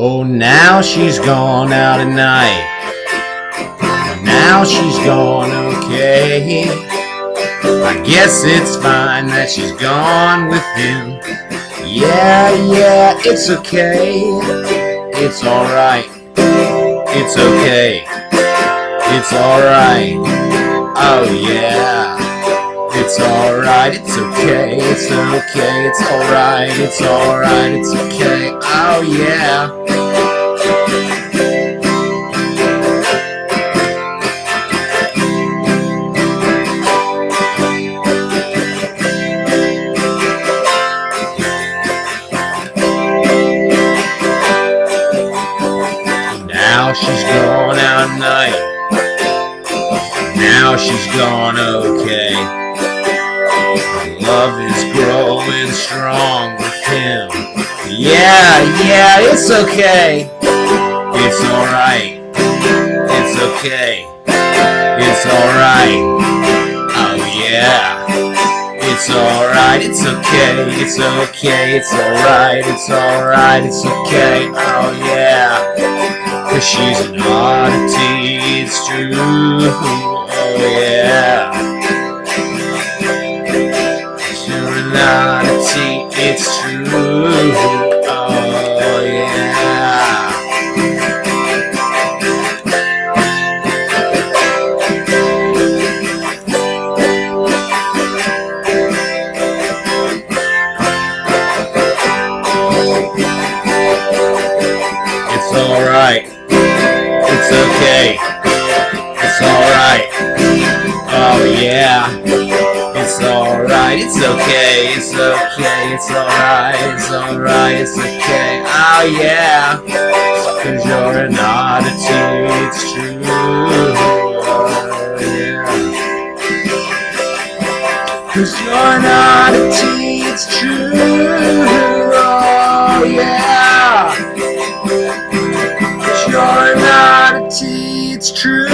Oh, now she's gone out at night. Now she's gone okay. I guess it's fine that she's gone with him. Yeah, yeah, it's okay. It's alright. It's okay. It's alright. Oh, alright, it's okay, it's okay, it's alright, it's alright, it's okay, oh yeah. Now she's gone out night. Now she's gone okay. Love is growing strong with him. Yeah, yeah, it's okay. It's alright. It's okay. It's alright. Oh yeah. It's alright, it's okay, it's okay, it's alright, it's alright, it's okay, oh yeah. Cause she's an oddity, it's true, oh yeah. It's true, oh yeah. It's alright. Alright. It's okay. It's okay. It's alright. It's alright. It's okay. Oh yeah. Cause you're an oddity. It's true. Oh. Cause you're an oddity. It's true. Oh yeah. You're an oddity, it's true.